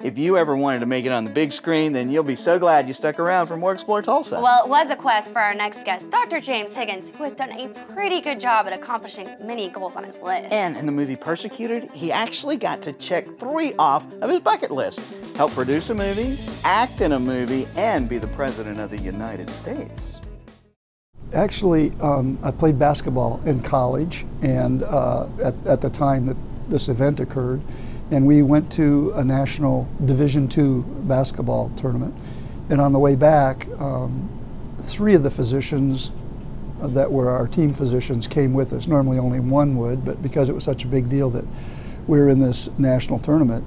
If you ever wanted to make it on the big screen, then you'll be so glad you stuck around for more Explore Tulsa. Well, it was a quest for our next guest, Dr. James Higgins, who has done a pretty good job at accomplishing many goals on his list. And in the movie Persecuted, he actually got to check three off of his bucket list help produce a movie, act in a movie, and be the President of the United States. Actually, um, I played basketball in college, and uh, at, at the time that this event occurred, and we went to a national Division II basketball tournament. And on the way back, um, three of the physicians that were our team physicians came with us. Normally only one would, but because it was such a big deal that we were in this national tournament,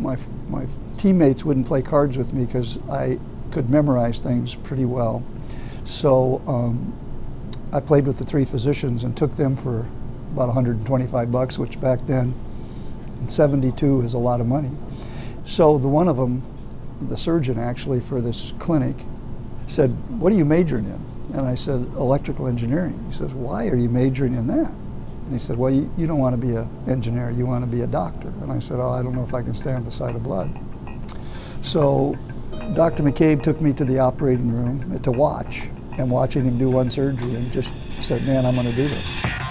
my, my teammates wouldn't play cards with me because I could memorize things pretty well. So um, I played with the three physicians and took them for about 125 bucks, which back then and 72 is a lot of money. So the one of them, the surgeon actually for this clinic, said, "What are you majoring in?" And I said, "Electrical engineering." He says, "Why are you majoring in that?" And he said, "Well, you, you don't want to be an engineer. You want to be a doctor." And I said, "Oh, I don't know if I can stand the sight of blood." So Dr. McCabe took me to the operating room to watch, and watching him do one surgery, and just said, "Man, I'm going to do this."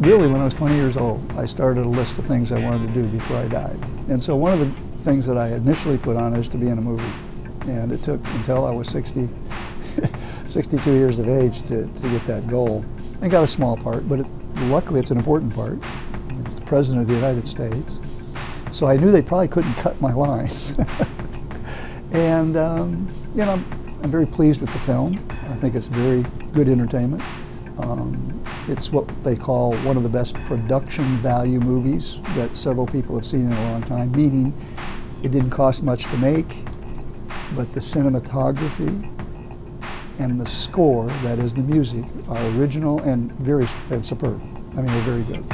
Really, when I was 20 years old, I started a list of things I wanted to do before I died. And so one of the things that I initially put on is to be in a movie. And it took until I was 60, 62 years of age to, to get that goal. I got a small part, but it, luckily it's an important part. It's the President of the United States. So I knew they probably couldn't cut my lines. and, um, you know, I'm very pleased with the film. I think it's very good entertainment. Um, it's what they call one of the best production value movies that several people have seen in a long time, meaning it didn't cost much to make, but the cinematography and the score, that is the music, are original and very and superb. I mean, they're very good.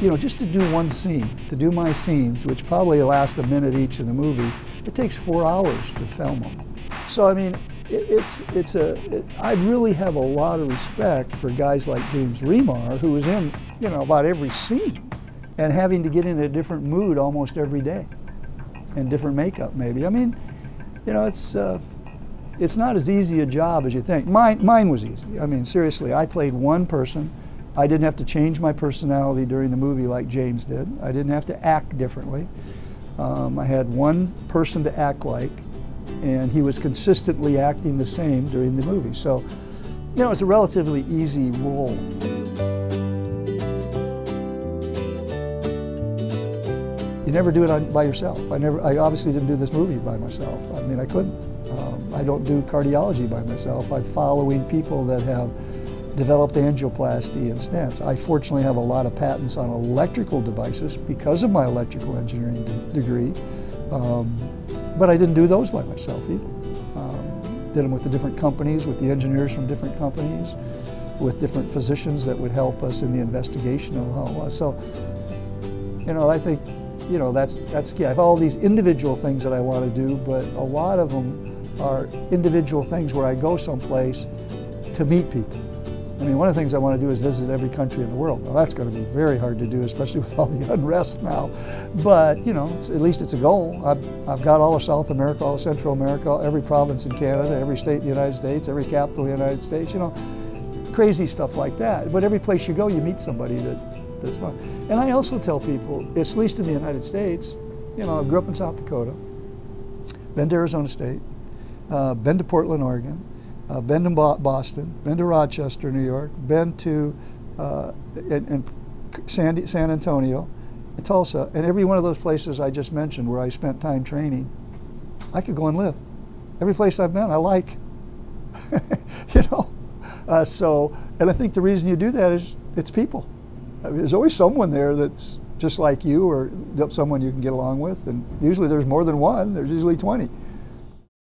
You know, just to do one scene, to do my scenes, which probably last a minute each in the movie, it takes four hours to film them. So I mean, it, it's it's a. It, I really have a lot of respect for guys like James Remar, who is in you know about every scene, and having to get in a different mood almost every day, and different makeup maybe. I mean, you know, it's. Uh, it's not as easy a job as you think. Mine, mine was easy. I mean, seriously, I played one person. I didn't have to change my personality during the movie like James did. I didn't have to act differently. Um, I had one person to act like, and he was consistently acting the same during the movie. So, you know, it's a relatively easy role. You never do it on, by yourself. I never. I obviously didn't do this movie by myself. I mean, I couldn't. Um, I don't do cardiology by myself. I'm following people that have developed angioplasty and stents. I fortunately have a lot of patents on electrical devices because of my electrical engineering degree. Um, but I didn't do those by myself either. Um, did them with the different companies, with the engineers from different companies, with different physicians that would help us in the investigation of how it was. So, you know, I think, you know, that's, that's key. I have all these individual things that I want to do, but a lot of them are individual things where I go someplace to meet people. I mean, one of the things I want to do is visit every country in the world. Well, that's going to be very hard to do, especially with all the unrest now. But, you know, at least it's a goal. I've, I've got all of South America, all of Central America, every province in Canada, every state in the United States, every capital in the United States, you know, crazy stuff like that. But every place you go, you meet somebody that, that's fun. And I also tell people, at least in the United States, you know, I grew up in South Dakota, been to Arizona State, uh, been to Portland, Oregon, uh, been to Boston, been to Rochester, New York, been to uh, in, in San, San Antonio, Tulsa, and every one of those places I just mentioned where I spent time training, I could go and live. Every place I've been, I like. you know, uh, so and I think the reason you do that is it's people. I mean, there's always someone there that's just like you or someone you can get along with, and usually there's more than one. There's usually 20.